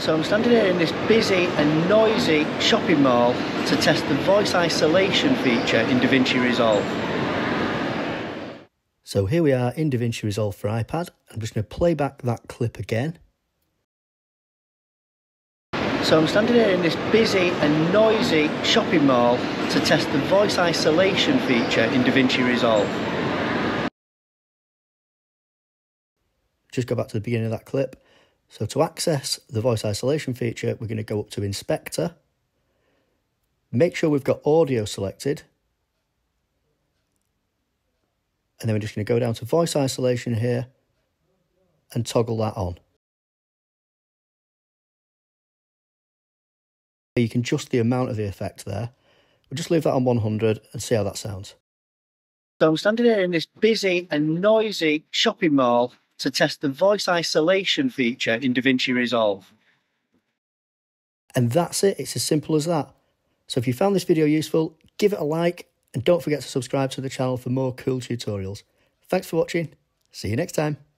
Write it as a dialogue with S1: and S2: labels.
S1: So I'm standing here in this busy and noisy shopping mall to test the voice isolation feature in DaVinci Resolve. So here we are in DaVinci Resolve for iPad. I'm just going to play back that clip again. So I'm standing here in this busy and noisy shopping mall to test the voice isolation feature in DaVinci Resolve. Just go back to the beginning of that clip. So to access the voice isolation feature, we're going to go up to Inspector. Make sure we've got audio selected. And then we're just going to go down to voice isolation here and toggle that on. You can adjust the amount of the effect there. We'll just leave that on 100 and see how that sounds. So I'm standing here in this busy and noisy shopping mall to test the voice isolation feature in DaVinci Resolve. And that's it, it's as simple as that. So if you found this video useful, give it a like and don't forget to subscribe to the channel for more cool tutorials. Thanks for watching, see you next time.